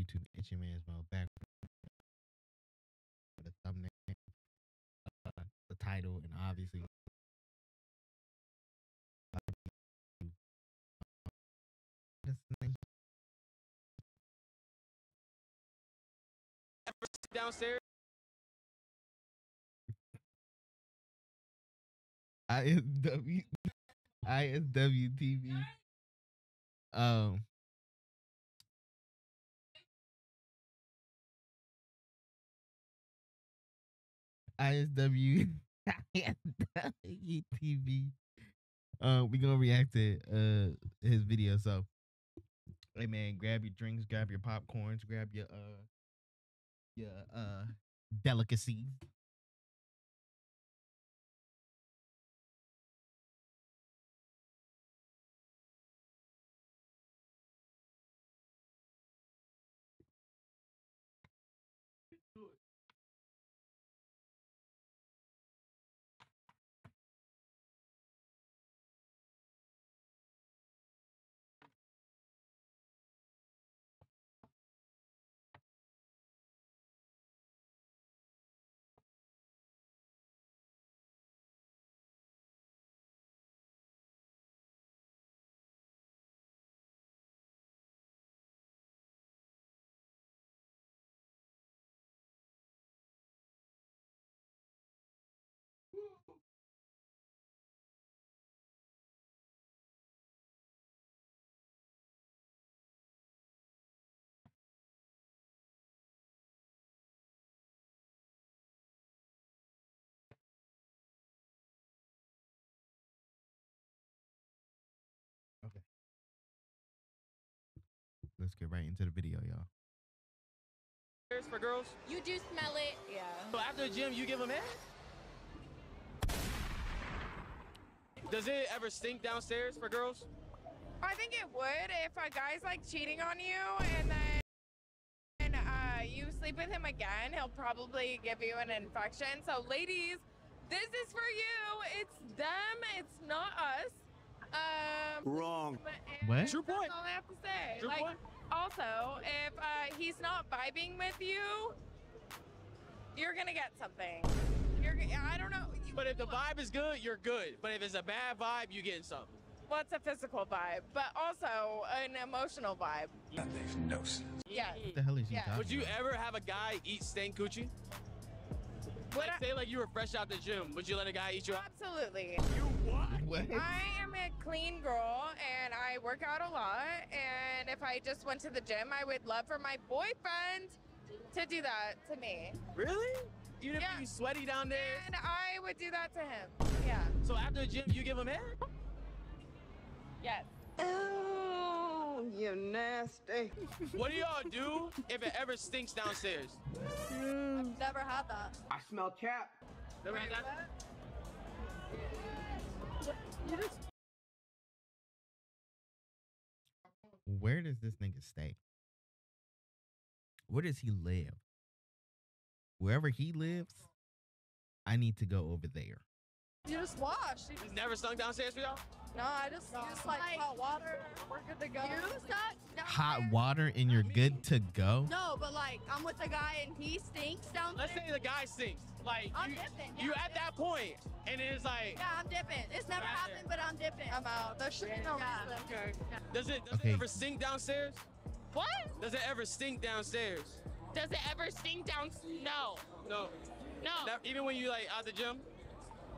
YouTube Itchy as well. back with the thumbnail, uh, the title, and obviously What's downstairs. ISW ISW Um ISW TV. Uh, we gonna react to uh his video. So, hey man, grab your drinks, grab your popcorns, grab your uh your uh delicacies. Let's get right into the video, y'all. for girls. You do smell it. Yeah. So after the gym, you give them head. Does it ever stink downstairs for girls? I think it would if a guy's like cheating on you and then and, uh, you sleep with him again, he'll probably give you an infection. So, ladies, this is for you. It's them, it's not us. Um, Wrong. and What? True point. That's all I have to say. True like, point. also, if uh, he's not vibing with you, you're gonna get something. You're, g- I don't know. But if the vibe is good, you're good. But if it's a bad vibe, you're getting something. What's a physical vibe, but also an emotional vibe. That makes no sense. Yeah. What the hell is she Yeah. talking Would you ever have a guy eat stank coochie? Would Like, I- say like you were fresh out the gym. Would you let a guy eat you out? Absolutely. You what? What? I am a clean girl and I work out a lot. And if I just went to the gym, I would love for my boyfriend to do that to me. Really? Even if Yeah. you sweaty down there? And I would do that to him. Yeah. So after the gym, you give him head? Yes. Oh, you nasty. What do y'all do if it ever stinks downstairs? Mm. I've never had that. I smell cat. Never had that? Where does this nigga stay? Where does he live? Wherever he lives, I need to go over there. You just wash. You It's never stunk downstairs for y'all? no, I just use like, hot water. We're good to go. You suck. Hot water and you're good to go. No, but like I'm with a guy and he stinks down Let's say the guy stinks. Like I'm you, dipping. you yeah, at that point, and it's like, Yeah, I'm dipping. It's never Right happened, but I'm dipping. I'm out. That shit don't okay. Does it does Okay. it ever stink downstairs? What? Does it ever stink downstairs? Does it ever stink down? No. No. No. Not- even when you like out the gym?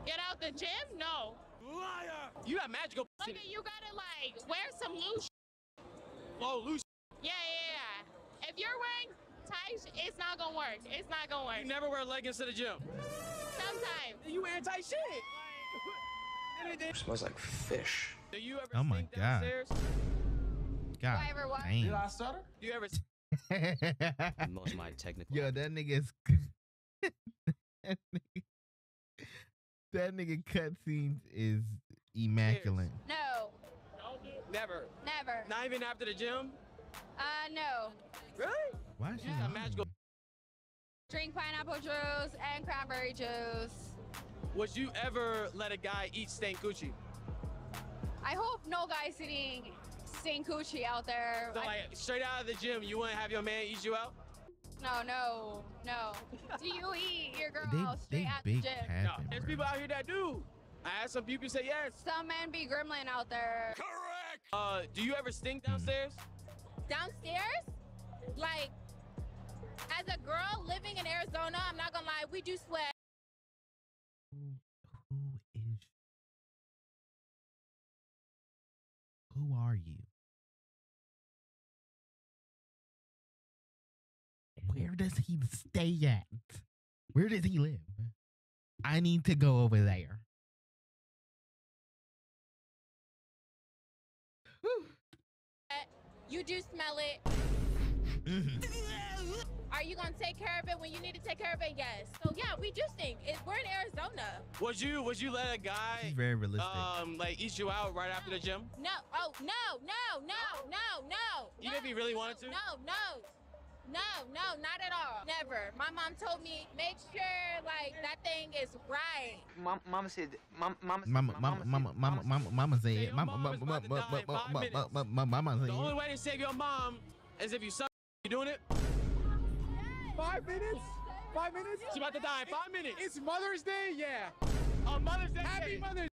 Get out the gym? No. Liar! You got magical Look, pussy. you gotta like wear some loose. Oh, loose. Yeah, yeah, yeah. If you're wearing tight, it's not gonna work. It's not gonna work. You never wear leggings to the gym. Sometimes. You wearing tight shit. smells like fish. Do you ever Oh my God. downstairs? God I ever what? damn. stutter? Do you ever Most my technical. Yo, that nigga's that nigga, that nigga cutscenes is immaculate. No, never? never. Not even after the gym? Uh, no. Really? Why is she Yeah, lying? magical. Drink pineapple juice and cranberry juice. Would you ever let a guy eat stank Gucci? I hope no guy's eating seeing coochie out there. So I- like straight out of the gym, you wouldn't have your man eat you out? No, no, no. Do you eat your girl They straight they at the big gym? No, there's bro. people out here that do. I had some people say yes. Some men be gremlin out there. Uh, do you ever stink Hmm. downstairs? Downstairs, like, as a girl living in Arizona, I'm not gonna lie, we do sweat. Who, who is? Who are you? Where does he stay at? Where does he live? I need to go over there. Whew. You do smell it. Mhm. Are you gonna take care of it when you need to take care of it? Yes. So yeah, we do stink. It, we're in Arizona. Would you would you let a She's guy very realistic. um like eat you out right after the gym? No. Oh no, no, no, no, no. Even if no, he really wanted to? No, no. No, no, not at all. Never. My mom told me make sure like that thing is right. Mom, mama said, mom, mama, Mama, mama, mama, mama, mama, mama Say said, your mama, mom is mama, about to mama, die in five mama, minutes. mama, mama, mama The only said. way to save your mom is if you suck. You doing it? Five minutes? Five minutes? She about to die in five minutes. It's Mother's Day? Yeah. on Mother's Day. Happy Mother's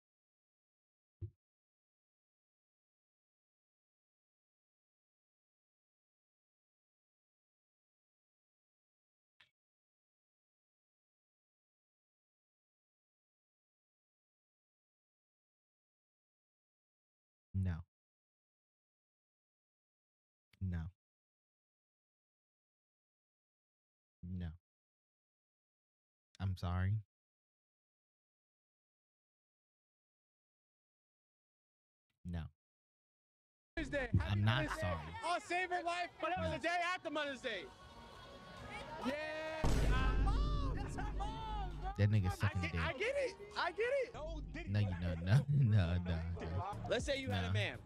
I'm sorry. No. Day. Happy I'm not Mother's Day. sorry. I'll save her life. But that was the day after Mother's Day. Yeah. Mom, that's her mom. bro. That nigga I sucking get, dick. I get it. I get it. No, you know, no, no, no. no. Let's say you had a man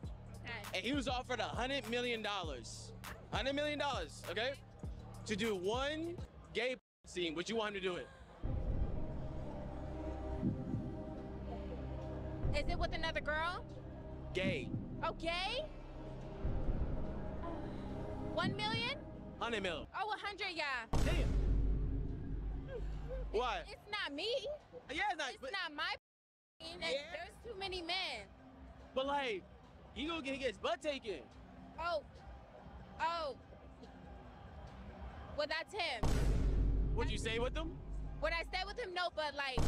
and he was offered a hundred million dollars. Hundred million dollars, okay? To do one gay scene. Would you want him to do it? Is it with another girl? Gay. Oh, okay. One million? Hundred mil. Oh, a hundred, yeah. Damn. What? It's not me. Yeah, it's not. It's But, not my Yeah. There's too many men. but like, he gonna get his butt taken. Oh. Oh. Well, that's him. Would you stay with him? Would I stay with him? No, but like,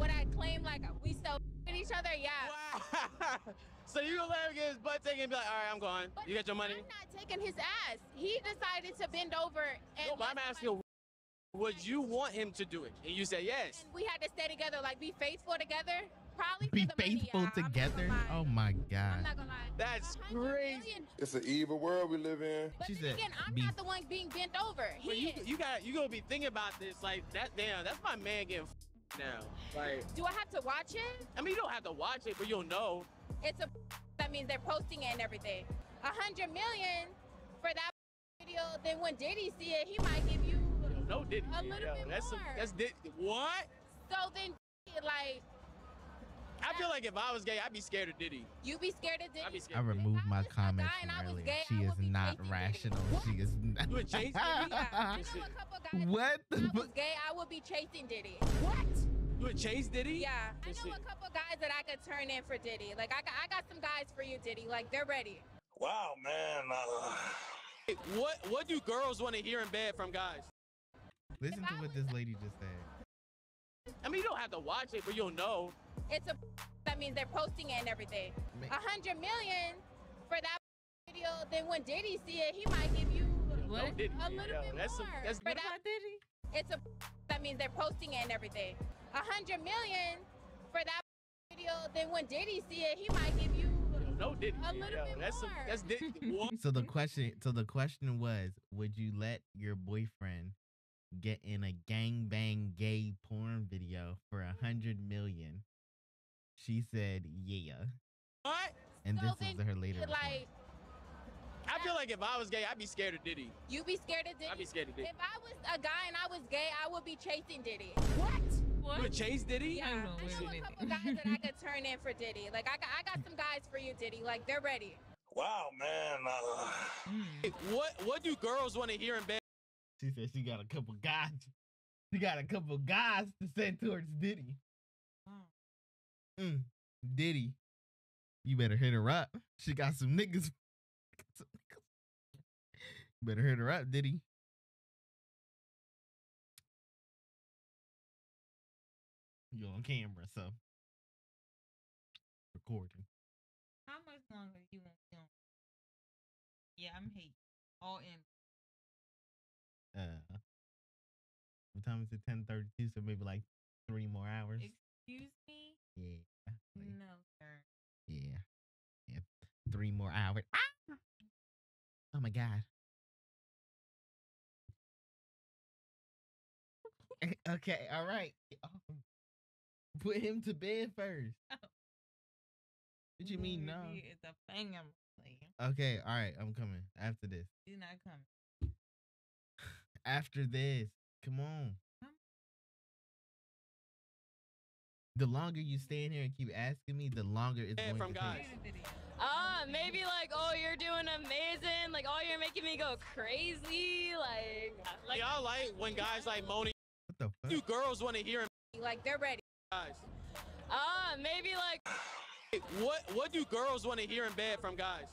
would I claim like we still with each other? Yeah. Wow. so you gonna let him get his butt taken and be like, all right, I'm gone. But You got your money? I'm not taking his ass. He decided to bend over and. No, but I'm asking, would you want him to do it? And you say yes. we had to stay together, like be faithful together. Probably Be the money, faithful yeah. I'm not together. Oh my I'm god. not gonna lie. That's A crazy. million- It's an evil world we live in. But She said, again, I'm be- not the one being bent over. He But you, is. you got you gonna be thinking about this like that. Damn, that's my man getting f- now. Like, Do I have to watch it? I mean, you don't have to watch it, but you'll know. It's a. That means they're posting it and everything. A hundred million for that video. Then when Diddy see it, he might give you. Know Diddy. A little Yo, bit that's more. that's Diddy. What? So then, like, I feel like if I was gay, I'd be scared of Diddy. you be scared of Diddy. I'd be scared. I removed my was a comments guy and from I was earlier. gay, She is would be not chasing Diddy. rational. She is not. You would chase Diddy? Yeah, know a couple guys. What? If I was gay, I would be chasing Diddy. What? You would chase Diddy? Yeah, I Let's know see. a couple guys that I could turn in for Diddy. Like I got, I got some guys for you, Diddy. Like they're ready. Wow, man. Uh, Hey, What What do girls want to hear in bed from guys? Listen to what this lady just said. I mean, you don't have to watch it, but you'll know. It's a. That means they're posting it and everything. A hundred million for that video. Then when Diddy see it, he might give you No Diddy. a little Yo, bit that's some- more. that's for that Diddy. It's a. That means they're posting it and everything. A hundred million for that video. Then when Diddy see it, he might give you No Diddy. A little Yo, bit that's some- more. that's Diddy. So the question, so the question was, would you let your boyfriend get in a gangbang gay porn video for a hundred million? She said, "Yeah," What? and So this is her later. like I feel like if I was gay, I'd be scared of Diddy. You'd be scared of Diddy. I'd be scared of Diddy. If I was a guy and I was gay, I would be chasing Diddy. What? You would chase Diddy? Yeah, I know a couple guys that I could turn in for Diddy. Like I got, I got some guys for you, Diddy. Like they're ready. Wow, man. Uh, What what do girls want to hear in bed? She said she got a couple guys. She got a couple guys to send towards Diddy. Mm. Diddy, you better hit her up. She got some niggas. some niggas. You better hit her up, Diddy. You on camera, so recording. How much longer you gonna film? Yeah, I'm hate. All in. Uh, what time is it? Ten thirty-two. So maybe like three more hours. Excuse me? Yeah, No, sir. yeah, yeah. Three more hours. Ah! Oh my god. okay, all right. Um, Put him to bed first. What you mean no? It's a thing I'm playing. Okay, all right. I'm coming after this. You're not coming. After this, come on. The longer you stay in here and keep asking me, the longer it's Hey, going from to guys. take. Uh, maybe like, oh, you're doing amazing. Like, oh, you're making me go crazy. Like, Like y'all like when guys like moaning. What the What do girls want to hear in like they're ready. guys? Uh, maybe like, What what do girls want to hear in bed from guys?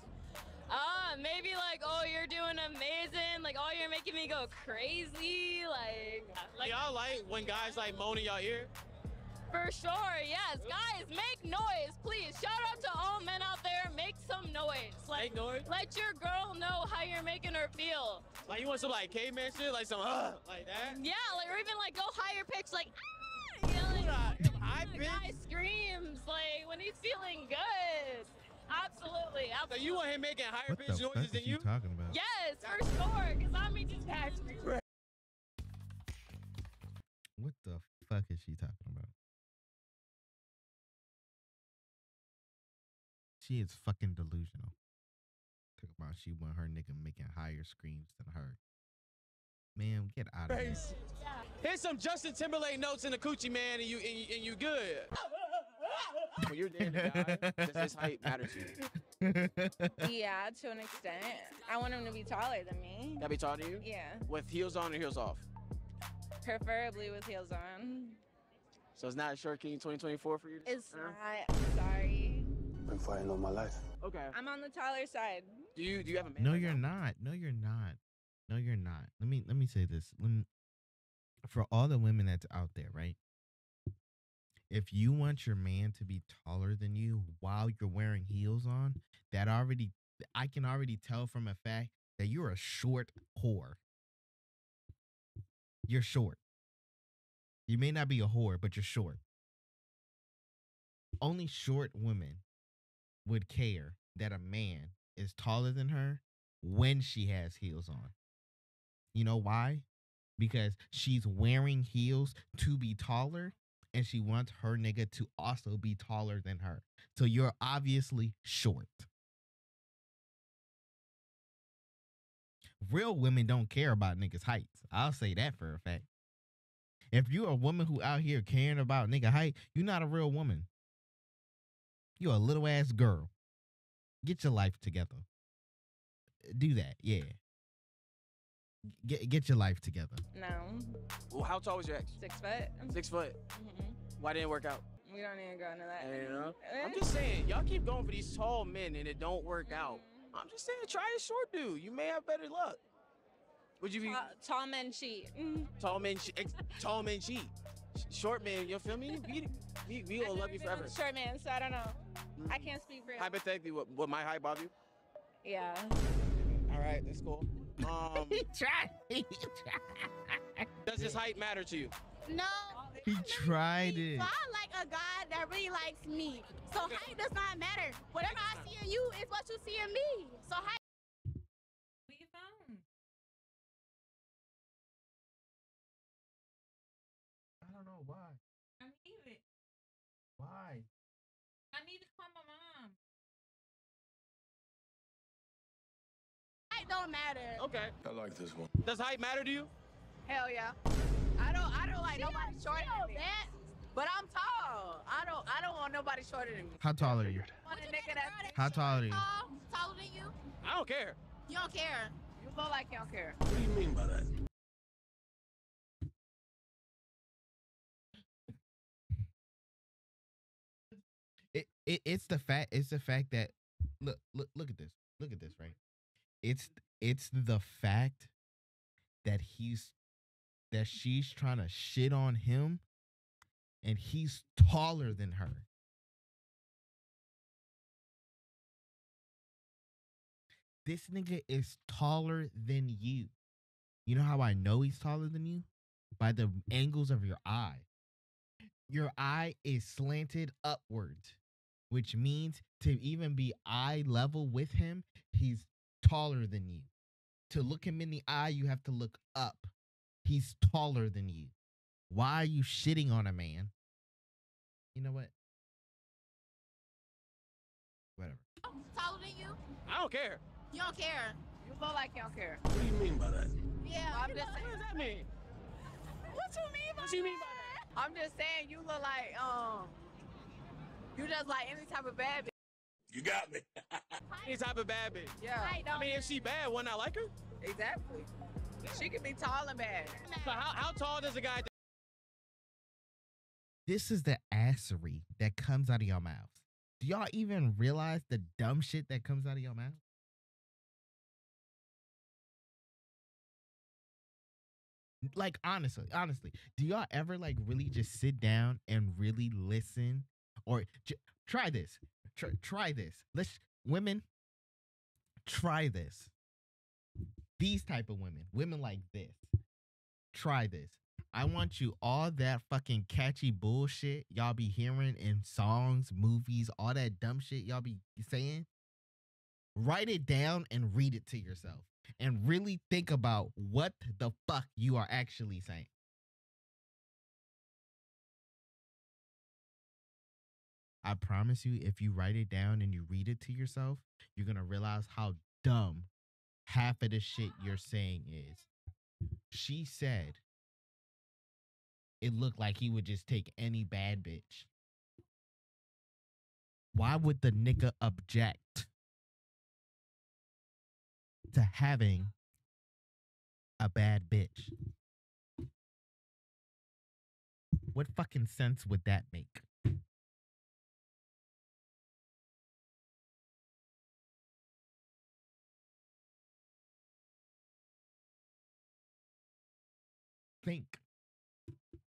uh, maybe like, oh, you're doing amazing. Like, oh, you're making me go crazy. Like, Like y'all like when guys like moaning y'all ear? For sure, yes. Guys, make noise, please. Shout out to all men out there. Make some noise. Like, Make noise? let your girl know how you're making her feel. Like you want some like caveman shit, like some uh, like that? Yeah, like or even like go higher pitch, like ah, you know, like I the guy screams like when he's feeling good. Absolutely, So absolutely. you want him making higher What the fuck noises is than you you? talking about? Yes, for sure. Cause I'm just passionate. What the fuck is she talking She is fucking delusional. Talk about she want her nigga making higher screams than her. Man, get out of here. Here's some Justin Timberlake notes in the coochie man, and you and you, and you good. When you're dating a guy, does height matter to you? Yeah, to an extent. I want him to be taller than me. Gotta be tall to you? Yeah, With heels on or heels off? preferably with heels on. So it's not a short king 2024 for you? It's Huh? not. I'm sorry. Been fighting all my life. Okay. I'm on the taller side. Do you do you have a man? No, right you're now? not. No, you're not. No, you're not. Let me let me say this. Let me, for all the women that's out there, right? If you want your man to be taller than you while you're wearing heels on, that already I can already tell from a fact that you're a short whore. You're short. You may not be a whore, but you're short. Only short women would care that a man is taller than her when she has heels on. You know why? Because she's wearing heels to be taller and she wants her nigga to also be taller than her. So you're obviously short. Real women don't care about niggas' heights. I'll say that for a fact. If you're a woman who out here caring about nigga height, you're not a real woman. You're a little ass girl. Get your life together. Do that, yeah. Get get your life together. No, Well, how tall was your ex? six foot. Six foot. Mhm. Why didn't it work out? We don't need to go into that. You know? Eh? I'm just saying, y'all keep going for these tall men and it don't work out. I'm just saying, try a short dude. You may have better luck. Would you be Tall, tall men cheat. Mm. tall men? che- ex- Tall men cheat. Sh- Short man, you feel me? We, we, we will I've love you forever. Short man, so I don't know. I can't speak for. Hypothetically, what, what my height bother you? Yeah. All right, that's cool. Um, He tried. He tried. Does his height matter to you? No. He tried it. So I like a guy that really likes me. So height does not matter. Whatever I see in you is what you see in me. So height. Don't know why. I need it. Why? I need to call my mom. Height don't matter. Okay. I like this one. Does height matter to you? Hell yeah. I don't. I don't like nobody short than me. that. But I'm tall. I don't. I don't want nobody shorter than me. How tall are you? I want a nigga that's How tall are you? Tall, taller than you. I don't care. You don't care. You look like you don't care. What do you mean by that? It, it it's the fact it's the fact that look look look at this look at this right? It's it's the fact that he's that she's trying to shit on him and he's taller than her. This nigga is taller than you. You know how i know he's taller than you? By the angles of your eye. Your eye is slanted upwards, which means to even be eye level with him, he's taller than you. To look him in the eye, you have to look up. He's taller than you. Why are you shitting on a man? You know what? Whatever. Taller than you. I don't care. You don't care. You look like you don't care. What do you mean by that? Yeah. I'm just saying. What does that mean? What you mean by What you mean by I'm just saying you look like um. You just like any type of bad bitch. You got me. Any type of bad bitch. Yeah. Height I mean, if she bad, wouldn't I like her? Exactly. She could be tall and bad. So how, how tall does a guy? This is the assery that comes out of your mouth. Do y'all even realize the dumb shit that comes out of your mouth? Like honestly, honestly, do y'all ever like really just sit down and really listen, or j- try this? Try, try this. Let's women try this. These type of women, women like this, try this. I want you all that fucking catchy bullshit y'all be hearing in songs, movies, all that dumb shit y'all be saying. Write it down and read it to yourself and really think about what the fuck you are actually saying. I promise you, if you write it down and you read it to yourself, you're gonna realize how dumb half of the shit you're saying is. She said it looked like he would just take any bad bitch. Why would the nigga object to having a bad bitch? What fucking sense would that make? Think.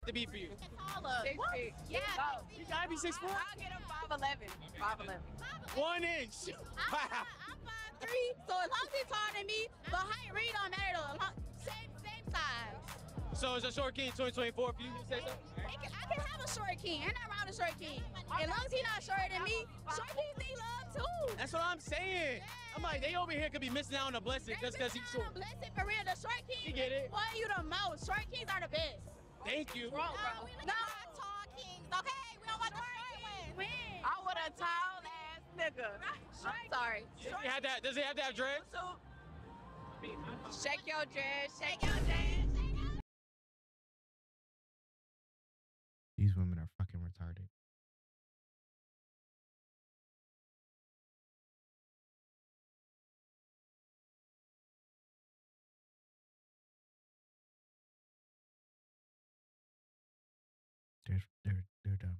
To be for you. Six What? feet. Yeah. Oh, You gotta be six foot. I'll get him 5'11. 5'11. One inch. I'm, five- I'm five three, so as long as he's taller than me, but height really don't matter though. Long- Same same size. So is a short king 2024 for you to say so? I can have a short king. And I'm not around a short king. As long as he's That's what I'm saying. I'm like, they over here could be missing out on a blessing just because he's short. Listen, for real, the short kings. You get it? Boy, you the most. Short kings are the best. Thank you. No, we look at tall kings, okay? We don't want the short ones. Win. I want a tall ass nigga. I'm sorry. Does he have that? Does he have to have dreads? Shake your dress. Shake your dress. These women They're they're they're dumb.